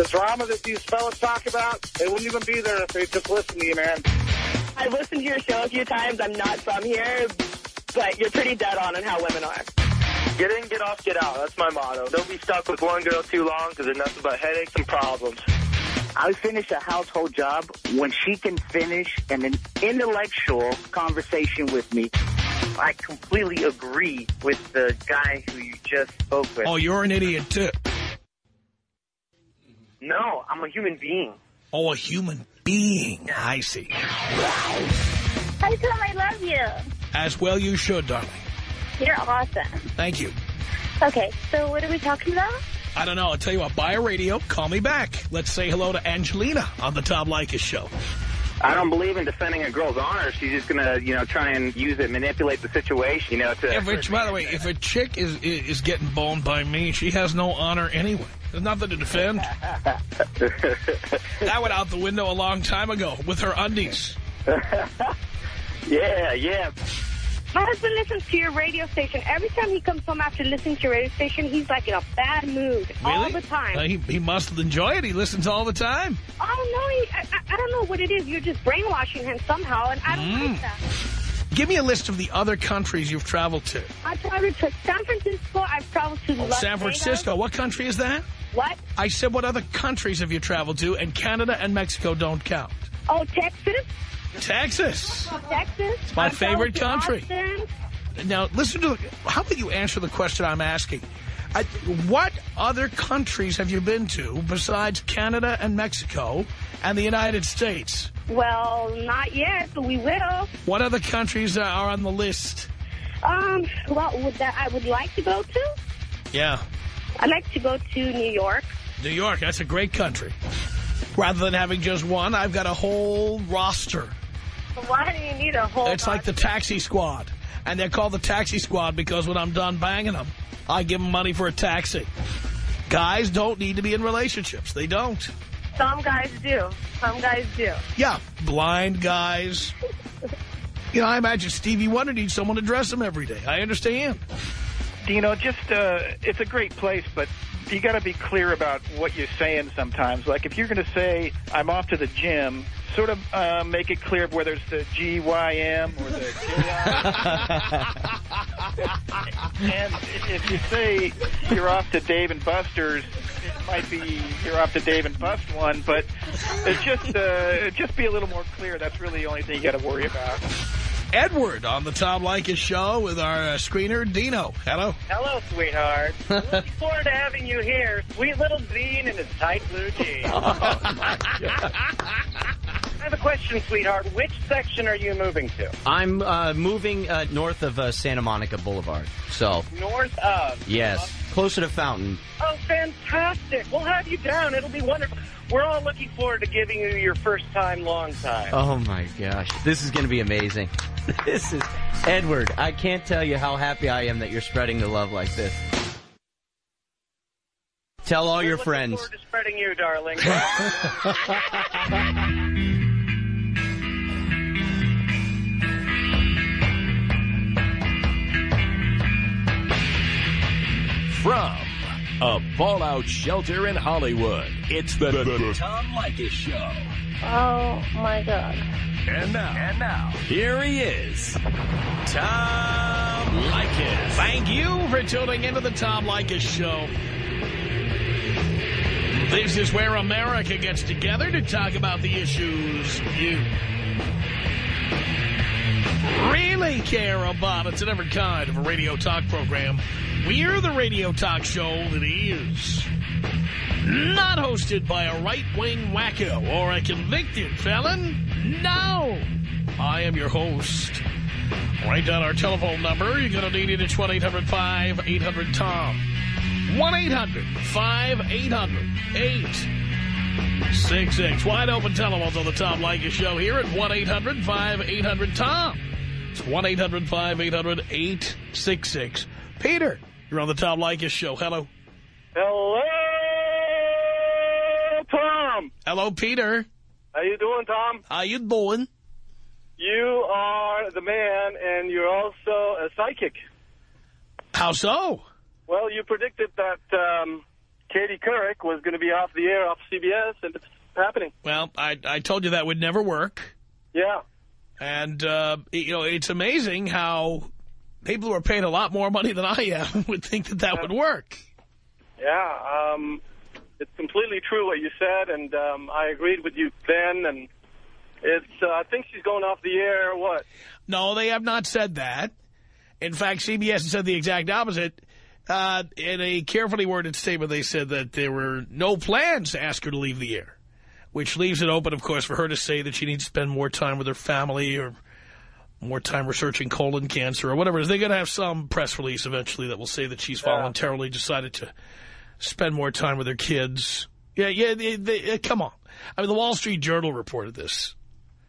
The drama that these fellas talk about, they wouldn't even be there if they just listened to you, man. I've listened to your show a few times. I'm not from here, but you're pretty dead on on how women are. Get in, get off, get out. That's my motto. Don't be stuck with one girl too long because they're nothing but headaches and problems. I finish a household job when she can finish an intellectual conversation with me. I completely agree with the guy who you just spoke with. Oh, you're an idiot, too. No, I'm a human being. Oh, a human being. I see. Hi, Tom. I love you. As well you should, darling. You're awesome. Thank you. Okay, so what are we talking about? I don't know. I'll tell you what. Buy a radio. Call me back. Let's say hello to Angelina on the Tom Leykis show. I don't believe in defending a girl's honor. She's just going to, you know, try and use it, manipulate the situation, you know, to... If it's, by the way, if a chick is, is getting boned by me, she has no honor anyway. There's nothing to defend. that went out the window a long time ago with her undies. yeah, yeah. My husband listens to your radio station. Every time he comes home after listening to your radio station, he's like in a bad mood really? all the time. Uh, he, he must enjoy it. He listens all the time. Oh, no, he, I, I, don't know what it is. You're just brainwashing him somehow, and I don't Mm. like that. Give me a list of the other countries you've traveled to. I've traveled to San Francisco. I've traveled to Oh, Las San Vegas. Francisco. What country is that? What? I said what other countries have you traveled to, and Canada and Mexico don't count. Oh, Texas. Texas. Texas. It's my traveled favorite country. Austin. Now, listen to, how about you answer the question I'm asking? I, what other countries have you been to besides Canada and Mexico and the United States? Well, not yet, but we will. What other countries are on the list? Um, well, would that I would like to go to. Yeah, I'd like to go to New York. New York, that's a great country. Rather than having just one, I've got a whole roster. Why do you need a whole? It's like the taxi squad. And they're called the taxi squad because when I'm done banging them, I give them money for a taxi. Guys don't need to be in relationships. They don't. Some guys do. Some guys do. Yeah, blind guys. You know, I imagine Stevie Wonder needs someone to dress him every day. I understand. Dino, just, uh, it's a great place, but you got to be clear about what you're saying sometimes. Like, if you're going to say, I'm off to the gym, sort of uh, make it clear whether it's the G-Y-M or the J-I. and if you say you're off to Dave and Buster's, it might be you're off to Dave and Bust one, but it's just, uh, just be a little more clear. That's really the only thing you got to worry about. Edward on the Tom Leykis show with our uh, screener, Dino. Hello. Hello, sweetheart. Looking forward to having you here. Sweet little Dean in his tight blue jeans. I have a question, sweetheart. Which section are you moving to? I'm uh, moving uh, north of uh, Santa Monica Boulevard. So, North of. yes, closer to Fountain. Oh, fantastic. We'll have you down. It'll be wonderful. We're all looking forward to giving you your first time, long time. Oh, my gosh. This is going to be amazing. This is... Edward, I can't tell you how happy I am that you're spreading the love like this. Tell all We're your looking friends. forward to spreading you, darling. a fallout shelter in Hollywood, it's the, the, the Tom Leykis Show. Oh my god. And now, and now, here he is, Tom Leykis. Thank you for tuning into the Tom Leykis show. This is where America gets together to talk about the issues you really care about. It's a different kind of a radio talk program. We're the radio talk show that is not hosted by a right-wing wacko or a convicted felon. No! I am your host. Write down our telephone number. You're going to need it. It's 1-800-5800-TOM. 1-800-5800-866. Wide open telephones on the Tom Leykis Show here at 1-800-5800-TOM. It's 1-800-5800-866. Peter, you're on the Tom Leykis Show. Hello. Hello, Tom. Hello, Peter. How you doing, Tom? How you doing? You are the man, and you're also a psychic. How so? Well, you predicted that um, Katie Couric was going to be off the air off CBS, and it's happening. Well, I, I told you that would never work. Yeah. And, uh, you know, it's amazing how people who are paying a lot more money than I am would think that that would work. Yeah, um, it's completely true what you said, and um, I agreed with you then, and it's, uh, I think she's going off the air, or what? No, they have not said that. In fact, CBS said the exact opposite. Uh, in a carefully worded statement, they said that there were no plans to ask her to leave the air, which leaves it open, of course, for her to say that she needs to spend more time with her family or more time researching colon cancer or whatever. They're going to have some press release eventually that will say that she's voluntarily decided to spend more time with her kids. Yeah, yeah, they, they, uh, come on. I mean, the Wall Street Journal reported this.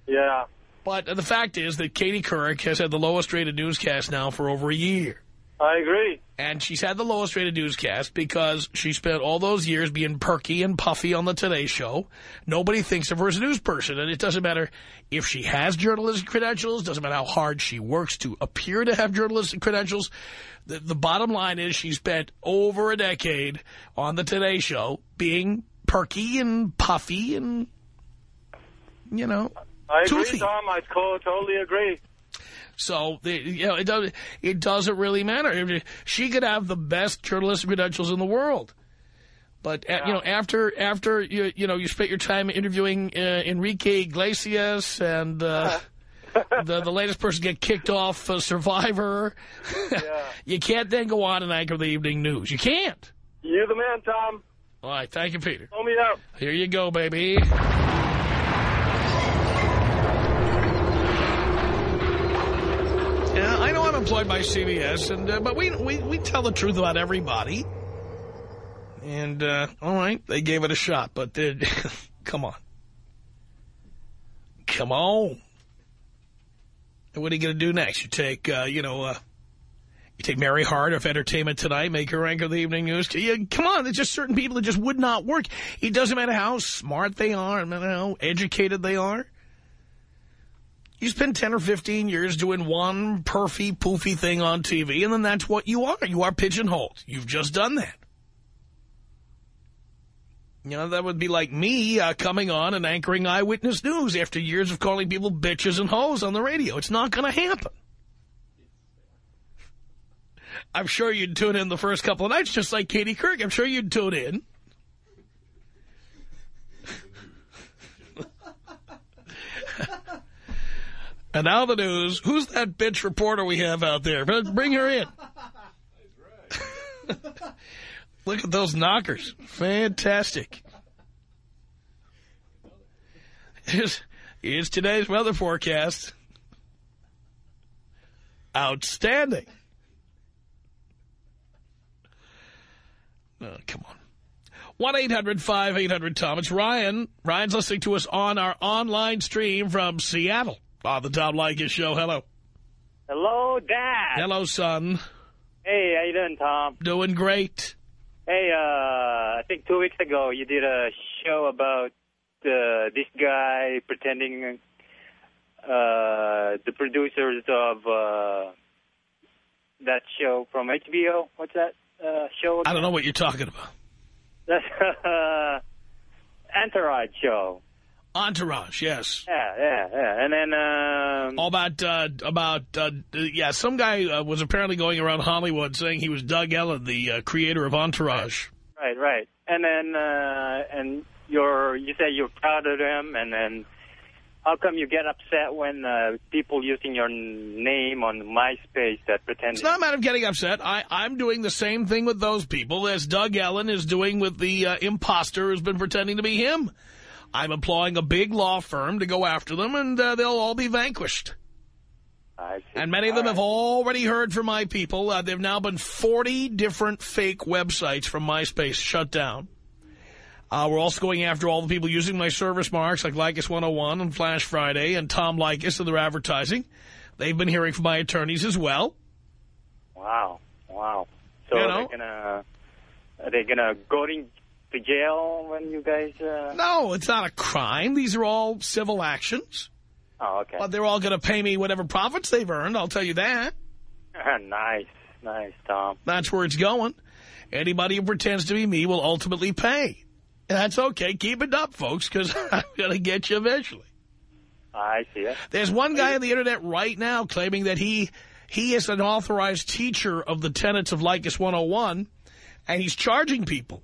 Yeah. But the fact is that Katie Couric has had the lowest rated newscast now for over a year. I agree. And she's had the lowest rated newscast because she spent all those years being perky and puffy on the Today Show. Nobody thinks of her as a news person. And it doesn't matter if she has journalistic credentials, doesn't matter how hard she works to appear to have journalistic credentials. The, the bottom line is she spent over a decade on the Today Show being perky and puffy and, you know, I agree, toothy. Tom. I totally agree. So, you know, it, does, it doesn't really matter. She could have the best journalistic credentials in the world. But, uh, you know, after, after you, you know, you spent your time interviewing uh, Enrique Iglesias and uh, the, the latest person get kicked off uh, Survivor, you can't then go on and anchor the evening news. You can't. You're the man, Tom. All right. Thank you, Peter. Pull me up. Here you go, baby. Yeah, I know I'm employed by CBS, and uh, but we, we we tell the truth about everybody. And uh, all right, they gave it a shot, but they- come on, come on. And what are you going to do next? You take, uh, you know, uh, you take Mary Hart of Entertainment Tonight, make her anchor the evening news. You, come on, there's just certain people that just would not work. It doesn't matter how smart they are, no matter how educated they are. You spend 10 or 15 years doing one perfy, poofy thing on TV, and then that's what you are. You are pigeonholed. You've just done that. You know, that would be like me uh, coming on and anchoring Eyewitness News after years of calling people bitches and hoes on the radio. It's not going to happen. I'm sure you'd tune in the first couple of nights, just like Katie Couric. I'm sure you'd tune in. And now the news. Who's that bitch reporter we have out there? Bring her in. Look at those knockers. Fantastic. Here's, here's today's weather forecast. Outstanding. Oh, come on. 1-800-5800-TOM. It's Ryan. Ryan's listening to us on our online stream from Seattle. On the Tom Leykis Show. Hello. Hello, Dad. Hello, son. Hey, how you doing, Tom? Doing great. Hey, uh, I think two weeks ago you did a show about uh, this guy pretending uh, the producers of uh, that show from HBO. What's that uh, show? I don't know what you're talking about. That's uh, Entourage show. Entourage, yes. Yeah, yeah, yeah. And then... Um, All about, uh, about uh, yeah, some guy uh, was apparently going around Hollywood saying he was Doug Ellin, the uh, creator of Entourage. Right, right. And then, uh, and you're, you say you're proud of them, and then how come you get upset when uh, people using your name on MySpace that pretend... It's not a matter of getting upset. I, I'm doing the same thing with those people as Doug Ellin is doing with the uh, imposter who's been pretending to be him. I'm employing a big law firm to go after them, and uh, they'll all be vanquished. And many of them have already heard from my people. Uh, there have now been 40 different fake websites from MySpace shut down. Uh, we're also going after all the people using my service marks like Leykis 101 and Flash Friday and Tom Leykis and their advertising. They've been hearing from my attorneys as well. Wow, wow. So You are know? they gonna are they gonna go to to jail when you guys? Uh... No, it's not a crime. These are all civil actions. Oh, okay. But they're all going to pay me whatever profits they've earned, I'll tell you that. nice, nice, Tom. That's where it's going. Anybody who pretends to be me will ultimately pay. And that's okay. Keep it up, folks, because I'm going to get you eventually. I see it. There's one guy on the Internet right now claiming that he he is an authorized teacher of the tenets of Leykis 101, and he's charging people.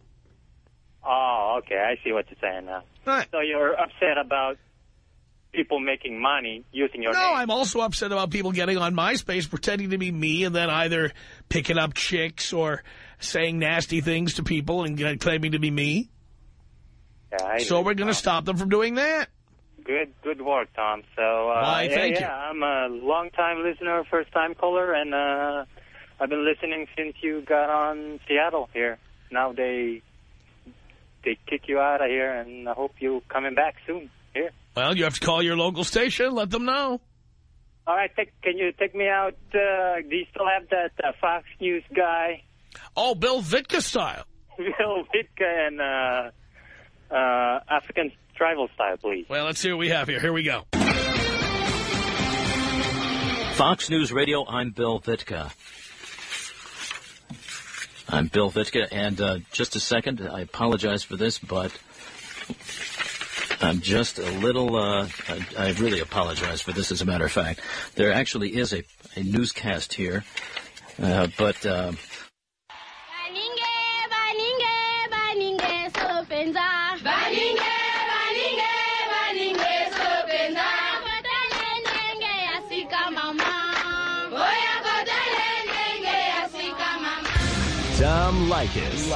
Oh, okay. I see what you're saying now. Right. So you're upset about people making money using your No, name. I'm also upset about people getting on MySpace pretending to be me and then either picking up chicks or saying nasty things to people and claiming to be me. Yeah, I So we're going to stop them from doing that. Good, good work, Tom. So, uh, Why, yeah, thank you. yeah, I'm a long-time listener, first-time caller, and uh, I've been listening since you got on Seattle here. Now they they kick you out of here, and I hope you coming back soon here. Well, you have to call your local station, let them know. All right, take, can you take me out? Uh, do you still have that uh, Fox News guy, Oh, Bill Vitka style. Bill Vitka, and uh, uh, African tribal style, please? Well, let's see what we have here. Here we go. Fox News Radio, I'm Bill Vitka. I'm Bill Vitka, and uh, just a second, I apologize for this, but I'm just a little, uh, I, I really apologize for this, as a matter of fact. There actually is a, a newscast here, uh, but uh, Tom Leykis.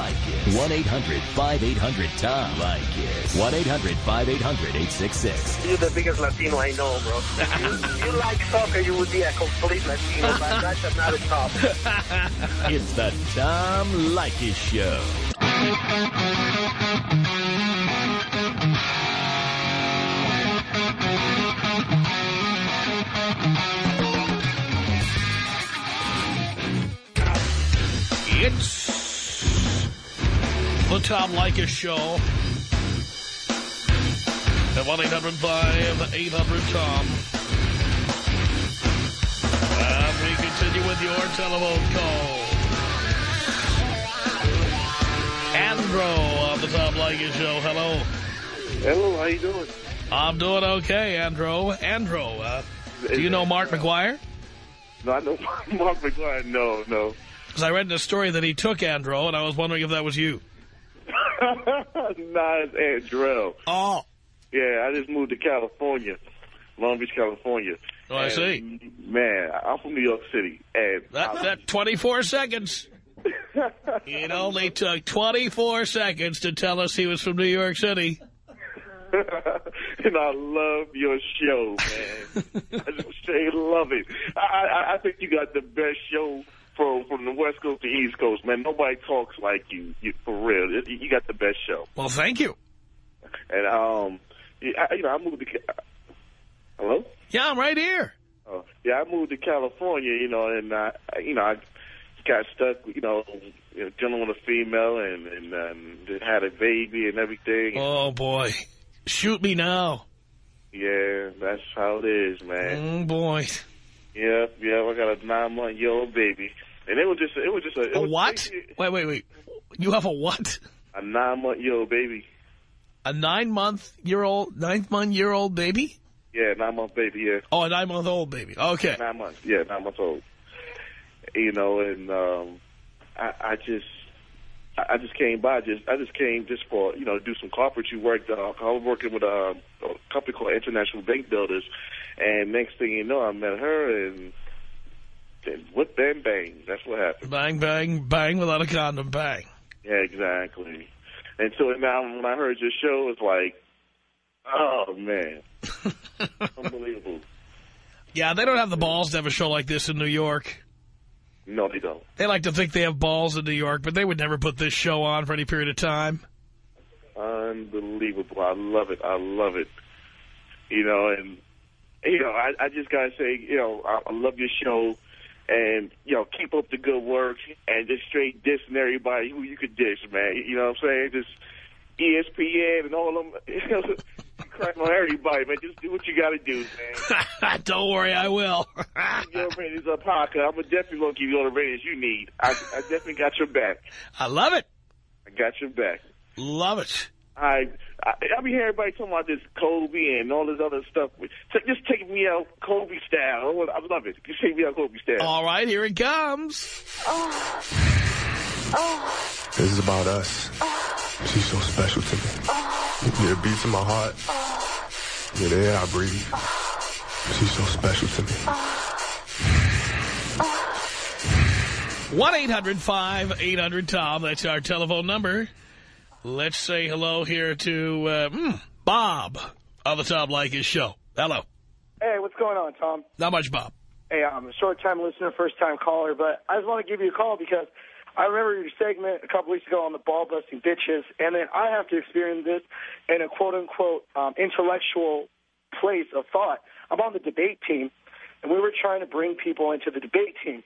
1-800-5800-TOM. Leykis. 1-800-5800-866. You're the biggest Latino I know, bro. you, you like soccer, you would be a complete Latino, but that's another topic. It's the Tom Leykis Show. It's the Tom Leykis Show at 1-800-5800-TOM. And we continue with your telephone call. Andro on the Tom Leykis Show. Hello. Hello, how you doing? I'm doing okay, Andro. Andro, uh, do you know Mark McGwire? No, I know Mark McGwire. No, no. Because I read in a story that he took Andro, and I was wondering if that was you. nah, it's Drell. Oh. Yeah, I just moved to California, Long Beach, California. Oh, I see. Man, I'm from New York City, and That, that 24 seconds. It only took 24 seconds to tell us he was from New York City. and I love your show, man. I just straight love it. I, I, I think you got the best show from from the West Coast to East Coast, man. Nobody talks like you, you for real. You you got the best show. Well, thank you. And um, I, you know, I moved to. Hello. Yeah, I'm right here. Oh, yeah, I moved to California, you know, and I, you know, I got stuck, you know, you know dealing with a female and and um, had a baby and everything. Oh, boy. Shoot me now. Yeah, that's how it is, man. Oh, boy. Yeah, yeah, I got a nine month old baby, and it was just, it was just a, A what? Wait, wait, wait. You have a what? a nine month year old baby. A nine-month-year-old, ninth-month-year-old baby? Yeah, nine month baby. Yeah, Oh, a nine-month-old baby. Okay. nine months. Yeah, nine months old. You know, and um, I, I just. I just came by. Just I just came just for you know to do some carpentry work. Uh, I was working with a, a company called International Bank Builders, and next thing you know, I met her, and what? Bang bang. That's what happened. Bang, bang, bang without a condom, bang. Yeah, exactly. And so now when I heard your show, it's like, oh man, unbelievable. Yeah, they don't have the balls to have a show like this in New York. No, they don't. They like to think they have balls in New York, but they would never put this show on for any period of time. Unbelievable. I love it. I love it. You know, and you know, I, I just gotta say, you know, I, I love your show, and you know, keep up the good work, and just straight dissing everybody who you could diss, man. You know what I'm saying? Just ESPN and all them. You know, crack on everybody, man. Just do what you got to do, man. Don't worry, I will. Your opinions up high, cause I'm definitely going to give you all the ratings you need. I, I definitely got your back. I love it. I got your back. Love it. I, I I be hearing everybody talking about this Kobe and all this other stuff. So just take me out Kobe style. I love it. Just take me out Kobe style. All right, here it comes. Oh. Oh. This is about us. Oh. She's so special to me. Oh. Yeah, it beats in my heart. Oh. Yeah, the air I breathe. She's so special to me. 1-800-5800-TOM. That's our telephone number. Let's say hello here to uh, mm, Bob of the Tom Leykis show. Hello. Hey, what's going on, Tom? Not much, Bob. Hey, I'm a short-time listener, first-time caller, but I just want to give you a call because I remember your segment a couple weeks ago on the ball-busting bitches, and then I have to experience this in a quote-unquote um, intellectual place of thought. I'm on the debate team, and we were trying to bring people into the debate team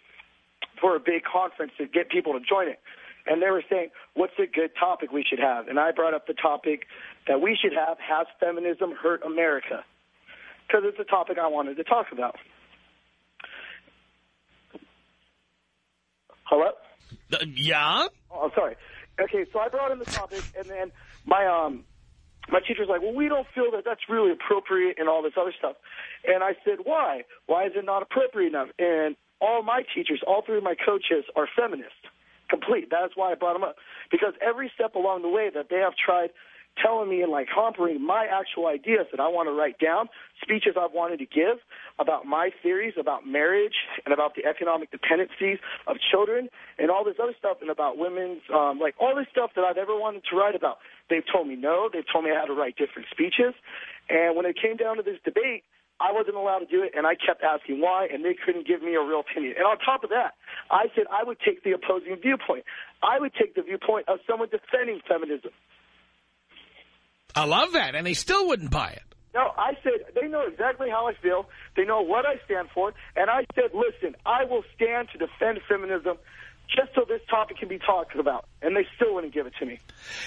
for a big conference to get people to join it. And they were saying, what's a good topic we should have? And I brought up the topic that we should have, has feminism hurt America? Because it's a topic I wanted to talk about. Hello? Uh, yeah? Oh, I'm sorry. Okay, so I brought in the topic, and then my um my teacher's like, well, we don't feel that that's really appropriate and all this other stuff. And I said, why? Why is it not appropriate enough? And all my teachers, all three of my coaches are feminists. Complete. That's why I brought them up. Because every step along the way that they have tried telling me and like hampering my actual ideas that I want to write down, speeches I've wanted to give about my theories about marriage and about the economic dependencies of children and all this other stuff and about women's, um, like all this stuff that I've ever wanted to write about. They've told me no. They've told me I had to write different speeches. And when it came down to this debate, I wasn't allowed to do it, and I kept asking why, and they couldn't give me a real opinion. And on top of that, I said I would take the opposing viewpoint. I would take the viewpoint of someone defending feminism. I love that, and they still wouldn't buy it. No, I said they know exactly how I feel. They know what I stand for. And I said, listen, I will stand to defend feminism just so this topic can be talked about. And they still wouldn't give it to me.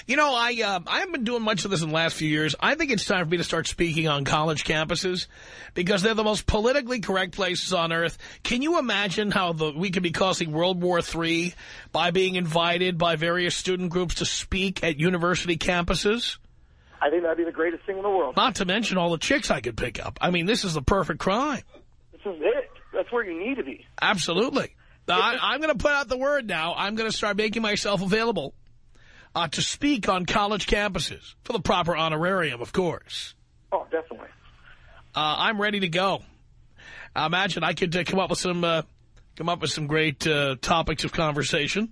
You know, I uh, I haven't been doing much of this in the last few years. I think it's time for me to start speaking on college campuses because they're the most politically correct places on earth. Can you imagine how the we could be causing World War III by being invited by various student groups to speak at university campuses? I think that'd be the greatest thing in the world. Not to mention all the chicks I could pick up. I mean, this is the perfect crime. This is it. That's where you need to be. Absolutely. I, am going to put out the word now. I'm going to start making myself available uh, to speak on college campuses for the proper honorarium, of course. Oh, definitely. Uh, I'm ready to go. I imagine I could uh, come up with some uh, come up with some great uh, topics of conversation.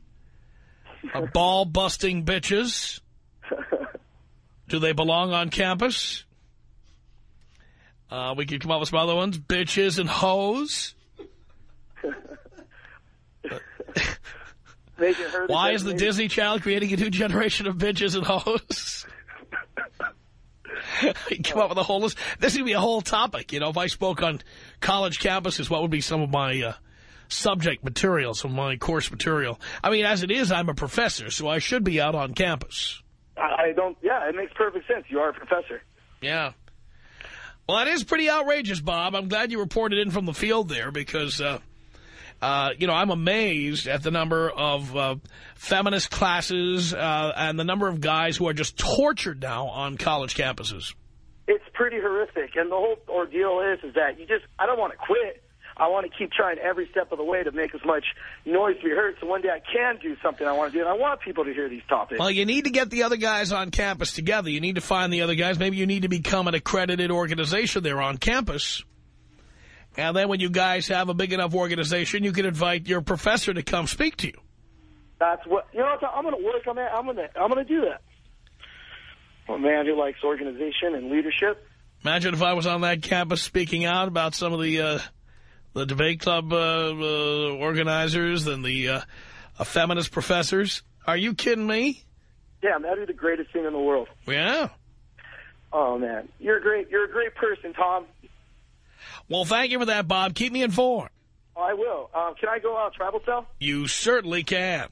Uh, ball busting bitches. Do they belong on campus? Uh, we could come up with some other ones. Bitches and hoes. Why is the Disney Channel creating a new generation of bitches and hoes? you come up with a whole list. This would be a whole topic. You know, if I spoke on college campuses, what would be some of my uh, subject material, some of my course material? I mean, as it is, I'm a professor, so I should be out on campus. I don't, yeah, it makes perfect sense. You are a professor. Yeah. Well, that is pretty outrageous, Bob. I'm glad you reported in from the field there because, uh, uh, you know, I'm amazed at the number of uh, feminist classes uh, and the number of guys who are just tortured now on college campuses. It's pretty horrific. And the whole ordeal is, is that you just, I don't want to quit. I want to keep trying every step of the way to make as much noise be heard. So one day I can do something I want to do, and I want people to hear these topics. Well, you need to get the other guys on campus together. You need to find the other guys. Maybe you need to become an accredited organization there on campus. And then when you guys have a big enough organization, you can invite your professor to come speak to you. That's what, you know, I'm going to work on that. I'm going to, I'm going to do that. A man who likes organization and leadership. Imagine if I was on that campus speaking out about some of the uh, the debate club uh, uh, organizers and the uh, feminist professors. Are you kidding me? Yeah, that'd be the greatest thing in the world. Yeah. Oh man, you're a great. You're a great person, Tom. Well, thank you for that, Bob. Keep me informed. Oh, I will. Um, can I go out travel cell? You certainly can.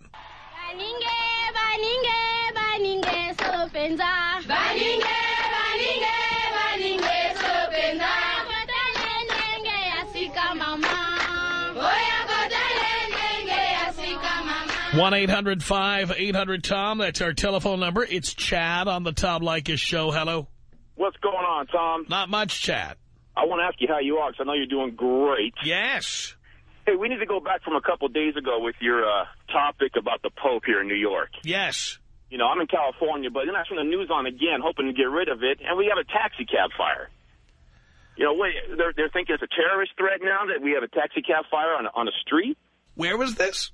One eight hundred five eight hundred tom That's our telephone number. It's Chad on the Tom Leykis show. Hello. What's going on, Tom? Not much, Chad. I want to ask you how you are, because I know you're doing great. Yes. Hey, we need to go back from a couple days ago with your uh, topic about the Pope here in New York. Yes. You know, I'm in California, but then I turn the news on again, hoping to get rid of it, and we have a taxi cab fire. You know, wait, they're, they're thinking it's a terrorist threat now that we have a taxi cab fire on a, on a street? Where was this?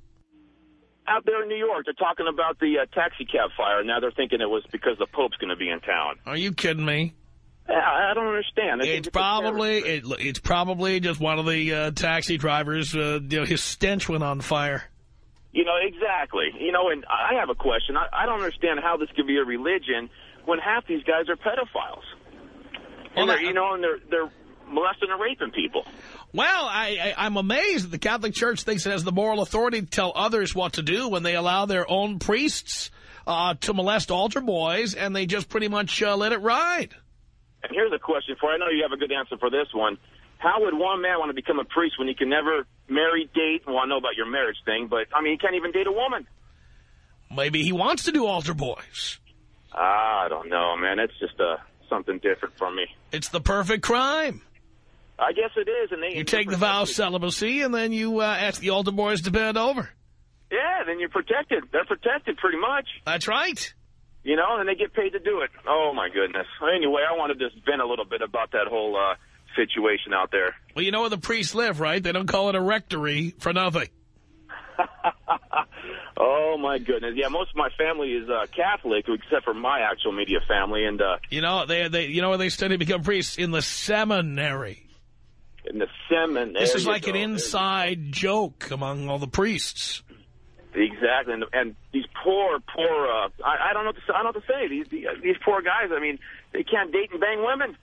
Out there in New York. They're talking about the uh, taxi cab fire. Now they're thinking it was because the Pope's going to be in town. Are you kidding me? I, I don't understand. I It's it's probably it, it's probably just one of the uh, taxi drivers. Uh, you know, his stench went on fire. You know, exactly. You know, and I have a question. I, I don't understand how this could be a religion when half these guys are pedophiles. And they're, you know, and they're they're molesting and raping people. Well, I, I, I'm amazed that the Catholic Church thinks it has the moral authority to tell others what to do when they allow their own priests uh, to molest altar boys, and they just pretty much uh, let it ride. And here's a question for you. I know you have a good answer for this one. How would one man want to become a priest when he can never marry, date? Well, I know about your marriage thing, but, I mean, he can't even date a woman. Maybe he wants to do altar boys. I don't know, man. It's just uh, something different for me. It's the perfect crime. I guess it is. And they You take the vow of celibacy, and then you uh, ask the altar boys to bend over. Yeah, then you're protected. They're protected pretty much. That's right. You know, and they get paid to do it. Oh, my goodness. Anyway, I wanted to just vent a little bit about that whole uh, situation out there. Well, you know where the priests live, right? They don't call it a rectory for nothing. Oh, my goodness. Yeah, most of my family is uh, Catholic, except for my actual media family. And uh, You know, they, they, you know where they study to become priests? In the seminary. in the seminary... This is like an inside joke among all the priests. Exactly, and, and these poor, poor, uh, I, I don't know what to, say- I don't know what to say. These, these poor guys, I mean, they can't date and bang women.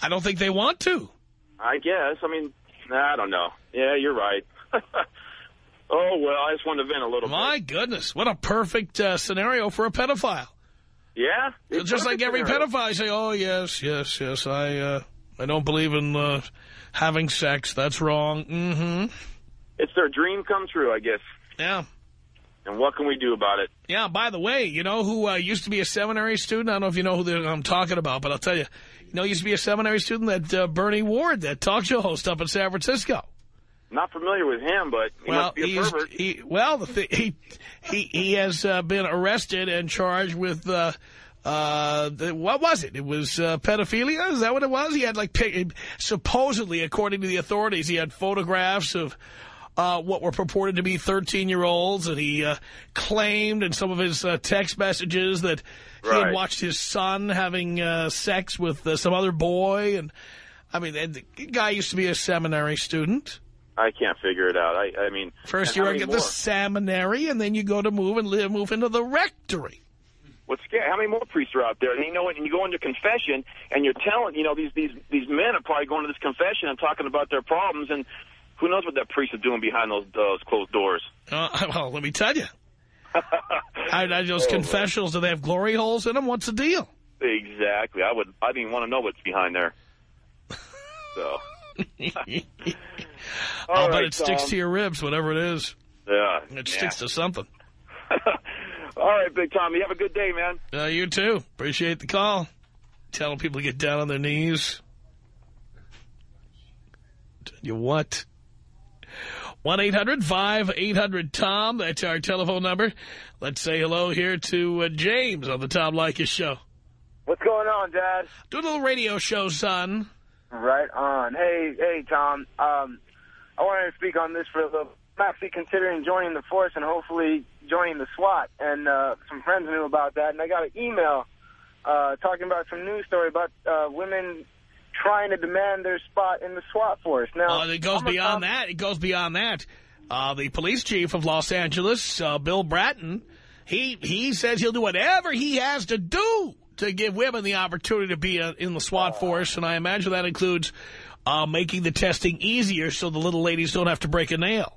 I don't think they want to. I guess. I mean, I don't know. Yeah, you're right. oh, well, I just wanted to vent a little My goodness, what a perfect uh, scenario for a pedophile. Yeah? It's Just like every scenario. pedophile, say, oh, yes, yes, yes, I uh, I don't believe in uh, having sex. That's wrong. Mm-hmm. It's their dream come true, I guess. Yeah. And what can we do about it? Yeah, by the way, you know who uh, used to be a seminary student? I don't know if you know who I'm talking about, but I'll tell you. You know, used to be a seminary student, that uh, Bernie Ward, that talk show host up in San Francisco. Not familiar with him, but he well, must be a pervert. he well, he he he has uh, been arrested and charged with uh, uh, what was it? It was uh, pedophilia. Is that what it was? He had like supposedly, according to the authorities, he had photographs of. Uh, what were purported to be 13-year-olds, and he uh, claimed in some of his uh, text messages that he had watched his son having uh, sex with uh, some other boy. And I mean, the guy used to be a seminary student. I can't figure it out. I, I mean... First you work the seminary, and then you go to move and live, move into the rectory. What's scary? How many more priests are out there? And you know, and you go into confession, and you're telling, you know, these these these men are probably going to this confession and talking about their problems, and who knows what that priest is doing behind those those closed doors? Uh, well, let me tell you. I, I, those Oh, confessionals, do they have glory holes in them? What's the deal? Exactly. I would. I didn't even want to know what's behind there. So. I'll bet right, it sticks Tom. to your ribs, whatever it is. Yeah. It sticks to something. All right, Big Tom. You have a good day, man. Uh, you too. Appreciate the call. Telling people to get down on their knees. Tell you what. 1-800-5800-TOM. That's our telephone number. Let's say hello here to uh, James on the Tom Leykis show. What's going on, Dad? Do a little radio show, son. Right on. Hey, hey, Tom. Um, I wanted to speak on this for a little. I'm actually considering joining the force and hopefully joining the SWAT. And uh, some friends knew about that, and I got an email uh, talking about some news story about uh, women trying to demand their spot in the SWAT force. Now, Uh, it goes I'm a- beyond that. It goes beyond that. Uh, the police chief of Los Angeles, uh, Bill Bratton, he he says he'll do whatever he has to do to give women the opportunity to be uh, in the SWAT force, and I imagine that includes uh, making the testing easier so the little ladies don't have to break a nail.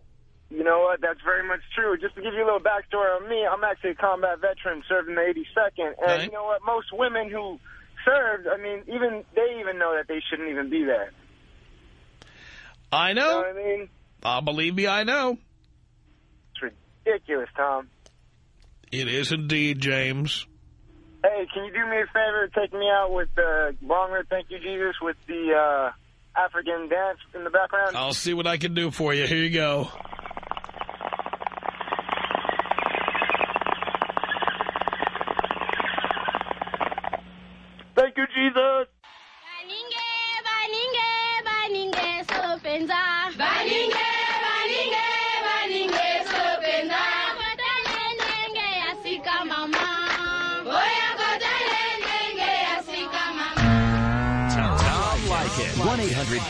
You know what? That's very much true. Just to give you a little backstory on me, I'm actually a combat veteran, served in the 82nd. And Right. you know what? Most women who served, I mean, even they even know that they shouldn't even be there. I know. You know I mean? Uh, believe me, I know. It's ridiculous, Tom. It is indeed, James. Hey, can you do me a favor? Take me out with the bong rip, thank you, Jesus, with the uh, African dance in the background. I'll see what I can do for you. Here you go.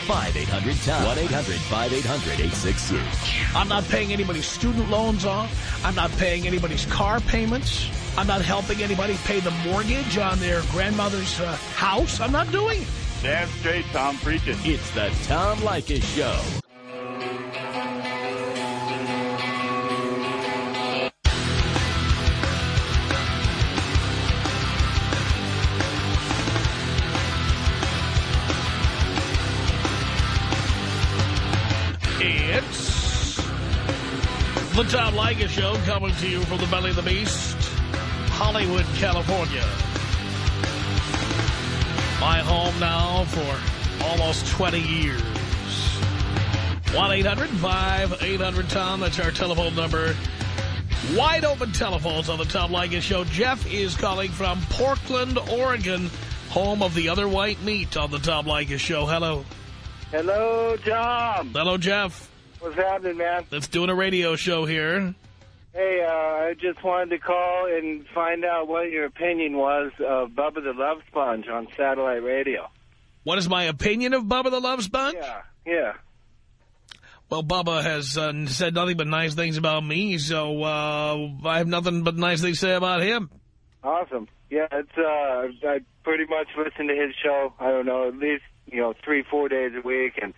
1-800-5800-TOM. 1-800-5800-866. I'm not paying anybody's student loans off. I'm not paying anybody's car payments. I'm not helping anybody pay the mortgage on their grandmother's uh, house. I'm not doing it. Damn straight, Tom. Preach it. It's the Tom Leykis Show. It's the Tom Leykis Show coming to you from the belly of the beast, Hollywood, California. My home now for almost 20 years. 1-800-5800-TOM. That's our telephone number. Wide open telephones on the Tom Leykis Show. Jeff is calling from Portland, Oregon, home of the other white meat on the Tom Leykis Show. Hello. Hello, Tom. Hello, Jeff. What's happening, man? Let's doing a radio show here. Hey, uh, I just wanted to call and find out what your opinion was of Bubba the Love Sponge on satellite radio. What is my opinion of Bubba the Love Sponge? Yeah, yeah. Well, Bubba has uh, said nothing but nice things about me, so uh, I have nothing but nice things to say about him. Awesome. Yeah, it's uh, I pretty much listen to his show. I don't know, at least you know three, four days a week, and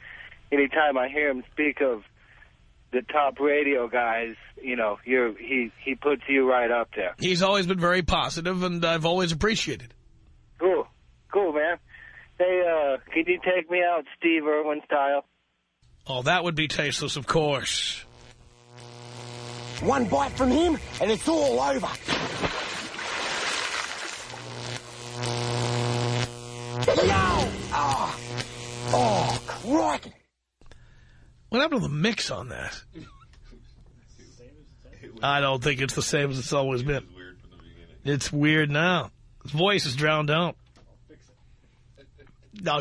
anytime I hear him speak of the top radio guys, you know, you're he he puts you right up there. He's always been very positive, and I've always appreciated. Cool, cool, man. Hey, uh, can you take me out Steve Irwin style? Oh, that would be tasteless, of course. One bite from him, and it's all over. Yo! Oh, crikey. What happened to the mix on that? I don't think it's the same as it's always been. It's weird now. His voice is drowned out. No,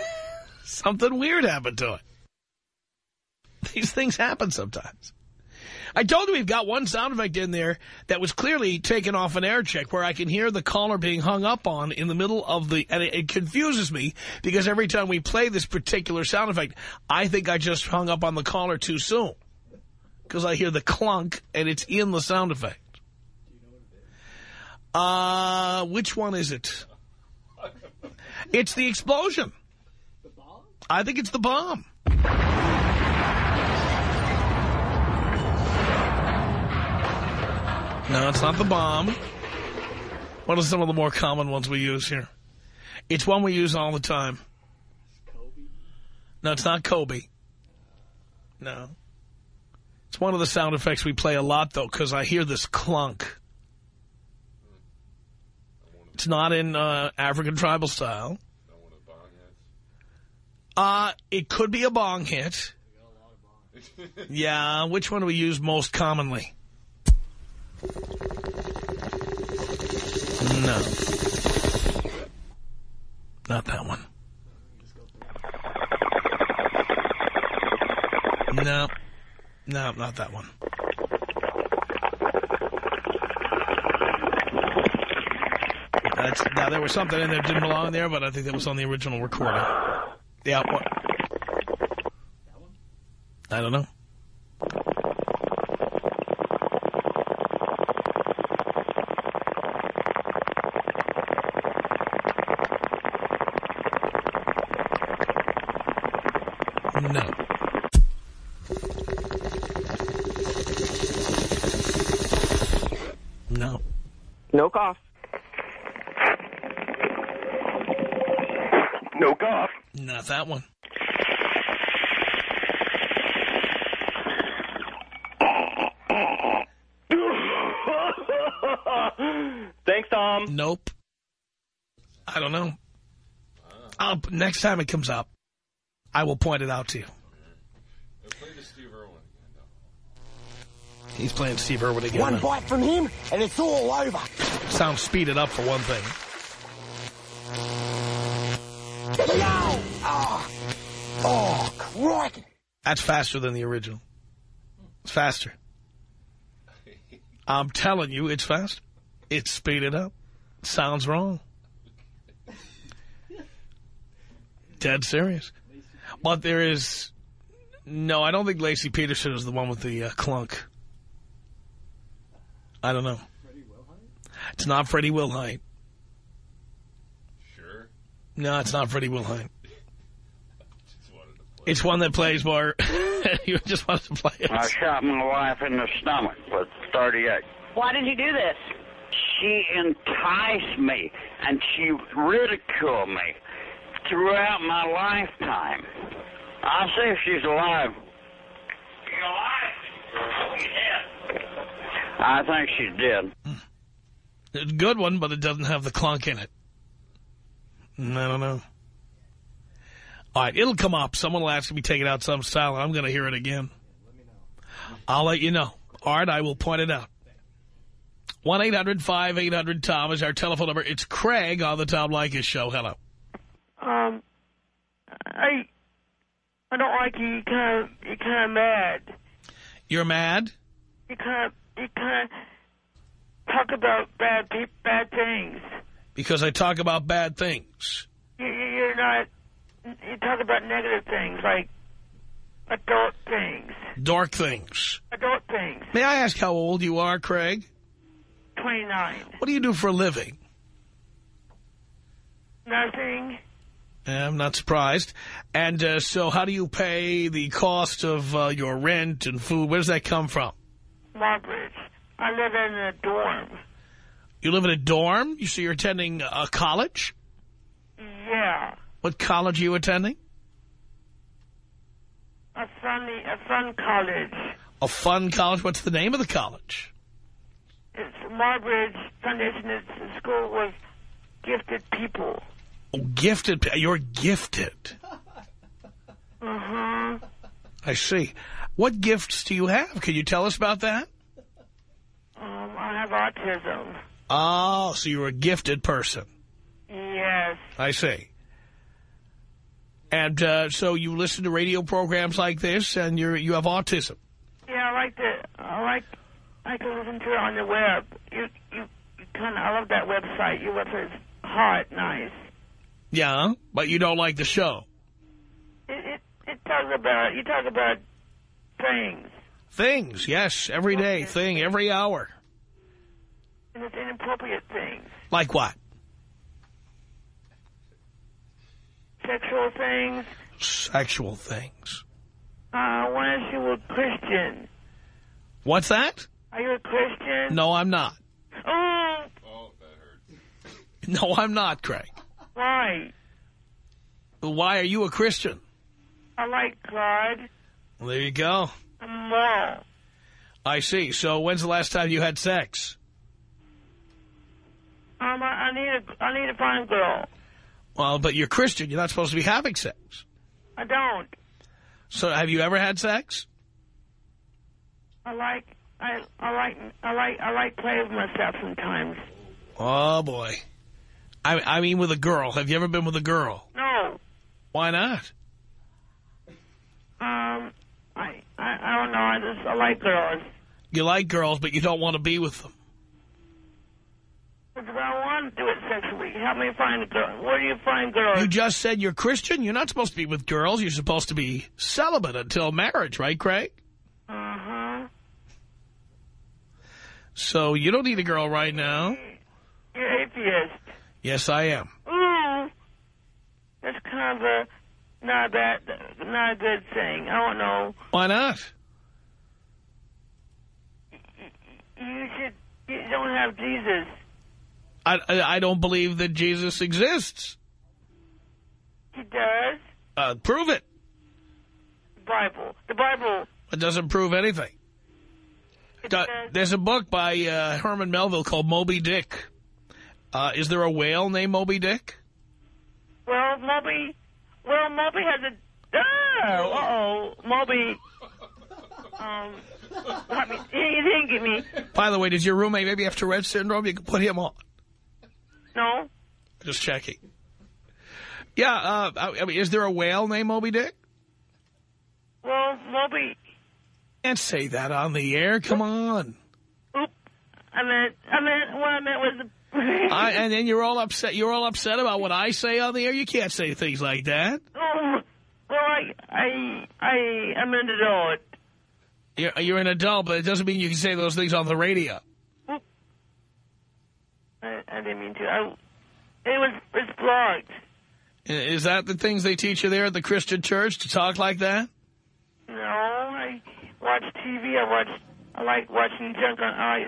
something weird happened to it. These things happen sometimes. I told you we've got one sound effect in there that was clearly taken off an air check where I can hear the caller being hung up on in the middle of the... And it, it confuses me because every time we play this particular sound effect, I think I just hung up on the caller too soon. Because I hear the clunk and it's in the sound effect. Uh, which one is it? It's the explosion. The bomb? I think it's the bomb. No, it's not the bomb. What are some of the more common ones we use here? It's one we use all the time. No, it's not Kobe. No. It's one of the sound effects we play a lot, though, because I hear this clunk. It's not in uh, African tribal style. Uh, it could be a bong hit. Yeah, which one do we use most commonly? No. Not that one. No. No, not that one. That's, now, there was something in there that didn't belong there, but I think that was on the original recording. Yeah, what? I don't know. off. Not that one. Thanks, Tom. Nope. I don't know. I'll, next time it comes up, I will point it out to you. He's playing Steve Irwin again. One bite from him, and it's all over. Sounds speeded up, for one thing. Oh crikey. That's faster than the original. It's faster. I'm telling you, it's faster. It's speeded up. Sounds wrong. Dead serious. But there is... No, I don't think Laci Peterson is the one with the uh, clunk. I don't know. It's not Freddie Wilhite. Sure. No, it's not Freddie Wilhite. It's one that plays more. you just wanted to play it. I shot my wife in the stomach with 38. Why did you do this? She enticed me and she ridiculed me throughout my lifetime. I'll see if she's alive. You alive? Yeah. I think she's dead. It's a good one, but it doesn't have the clunk in it. I don't know. All right, it'll come up. Someone will ask me to take it out some style, and I'm going to hear it again. I'll let you know. All right, I will point it out. 1-800-5800-TOM is our telephone number. It's Craig on the Tom Leykis show. Hello. Um, I, I don't like you. You kind of, you kind of mad. You're mad? You kind of, you kind of talk about bad bad things. Because I talk about bad things. You- you're not. You talk about negative things like adult things, Dark things. adult things. May I ask how old you are, Craig? Twenty nine. What do you do for a living? Nothing. Eh, I'm not surprised. And uh, so how do you pay the cost of uh, your rent and food? Where does that come from? Marbridge. I live in a dorm. You live in a dorm? You so you're attending a college? Yeah. What college are you attending? A funny, a fun college. A fun college? What's the name of the college? It's Marbridge Foundation. It's a school with gifted people. Oh, gifted. You're gifted. Uh-huh. I see. What gifts do you have? Can you tell us about that? Um, I have autism. Oh, so you're a gifted person. Yes. I see. And uh, so you listen to radio programs like this, and you're you have autism. Yeah, I like to I like, I can listen to it on the web. You, you, you kind of, I love that website. Your website's hot, nice. Yeah, but you don't like the show. It, it, it talks about, you talk about things. Things, yes, every day, thing, every hour. And it's inappropriate things. Like what? Sexual things. Sexual things. Uh, I want to ask you a Christian. What's that? Are you a Christian? No, I'm not. Oh, that hurt. No, I'm not, Craig. why? Why are you a Christian? I like God. Well, there you go. I'm moral. I see. So when's the last time you had sex? Um, I, I need a, I need to find a girl. Well, but you're Christian. You're not supposed to be having sex. I don't. So have you ever had sex? I like, I, I like, I like, I like play with myself sometimes. Oh, boy. I, I mean with a girl. Have you ever been with a girl? No. Why not? Um, I, I, I don't know. I just, I like girls. You like girls, but you don't want to be with them. But I want to do it sexually. Help me find a girl. Where do you find girls? You just said you're Christian. You're not supposed to be with girls. You're supposed to be celibate until marriage, right, Craig? Uh-huh. So you don't need a girl right now. You're atheist. Yes, I am. Ooh. That's kind of a, not a bad, not a good thing. I don't know. Why not? You should, you don't have Jesus. I, I, don't believe that Jesus exists. He does. Uh, prove it. The Bible. The Bible. It doesn't prove anything. Do- There's a book by uh, Herman Melville called Moby Dick. Uh, is there a whale named Moby Dick? Well, Moby, well, Moby has a, oh, uh-oh, Moby, um, let me, he didn't get me, By the way, does your roommate maybe have Tourette's syndrome? You can put him on. No, Just checking. Yeah, uh, I I mean, is there a whale named Moby Dick? well, Moby, Can't say that on the air. Come on. Oop. I meant, I meant, what I meant was, I, and then you're all upset. You're all upset about what I say on the air. You can't say things like that. oh, well, I, I, I, meant it all. You're, you're an adult, but it doesn't mean you can say those things on the radio. I, I didn't mean to, I, it was, it's blocked. Is that the things they teach you there at the Christian church to talk like that? No, I watch TV. I watch. I like watching junk on. I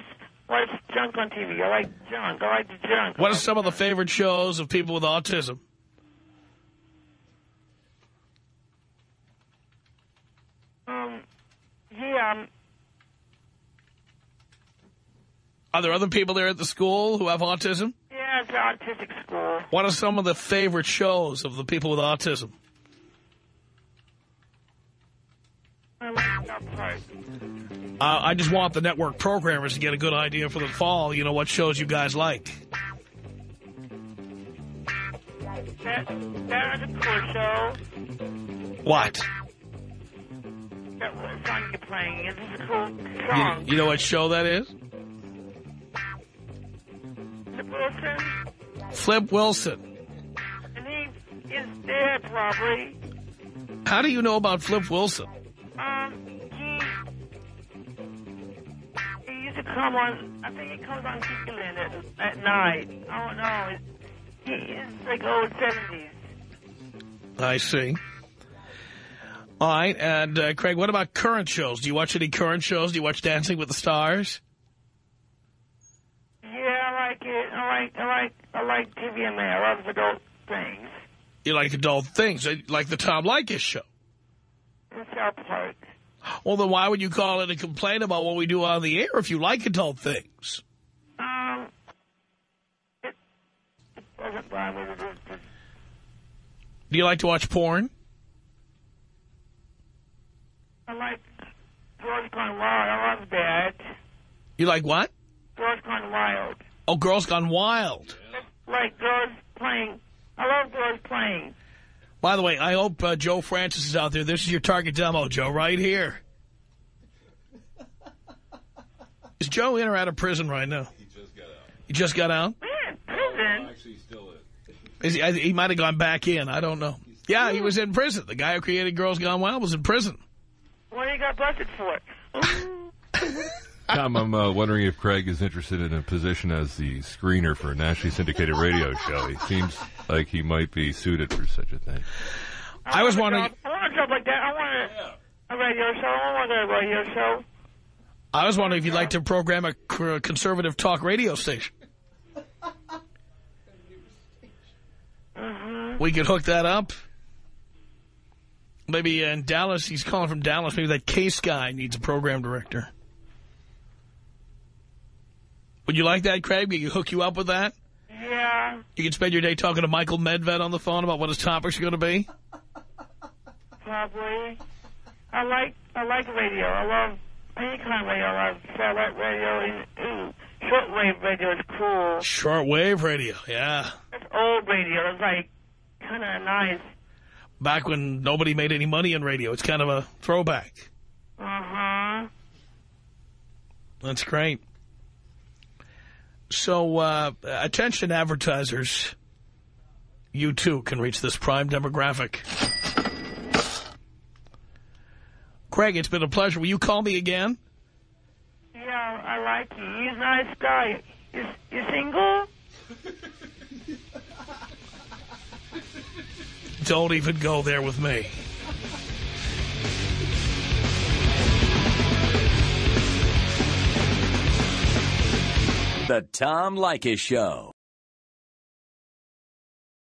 watch junk on TV. I like junk. I like the junk. What are some of the favorite shows of people with autism? Um, yeah, um, Are there other people there at the school who have autism? yeah, it's an autistic school. What are some of the favorite shows of the people with autism? I like that part. Uh, I just want the network programmers to get a good idea for the fall, you know, what shows you guys like. That that is a cool show. What? That song you're playing? Is a cool You, song? you know what show that is? Flip Wilson, Flip Wilson. and he is dead probably. How do you know about Flip Wilson? Um, he he used to come on. I think he comes on Kickerland at at night. I don't know. He is like old seventies. I see. All right, and uh, Craig, what about current shows? Do you watch any current shows? Do you watch Dancing with the Stars? Like it. I like I like I like TVMA. I love adult things. You like adult things, uh, like the Tom Leykis show. In South Park. Well, then why would you call in a complaint about what we do on the air if you like adult things? Um, it, it doesn't bother me. It just- just- Do you like to watch porn? I like Gone Wild. I love that. You like what? Girls Gone Wild. Oh, Girls Gone Wild. Like girls playing. I love girls playing. By the way, I hope uh, Joe Francis is out there. This is your target demo, Joe, right here. Is Joe in or out of prison right now? He just got out. He just got out? Man, prison. Actually, still is. Is he, I- he might have gone back in. I don't know. Yeah, he was in prison. The guy who created Girls Gone Wild was in prison. What he got busted for? Tom, I'm uh, wondering if Craig is interested in a position as the screener for a nationally syndicated radio show. He seems like he might be suited for such a thing. I was wondering. I want a job like that. I want a, a radio show. I want a radio show. I was wondering if you'd like to program a conservative talk radio station. We could hook that up. Maybe in Dallas, he's calling from Dallas. Maybe that case guy needs a program director. Would you like that, Craig? We could hook you up with that? Yeah, You can spend your day talking to Michael Medved on the phone about what his topics are going to be? probably. I like I like radio. I love any kind of radio. I love satellite radio and ooh, shortwave radio is cool. Shortwave radio, yeah. That's old radio. It's like kind of nice. Back when nobody made any money in radio. It's kind of a throwback. Uh huh. That's great. So, uh, attention advertisers, you too can reach this prime demographic. Craig, it's been a pleasure. Will you call me again? Yeah, I like you. He's a nice guy. You you single? Don't even go there with me. The Tom Leykis Show.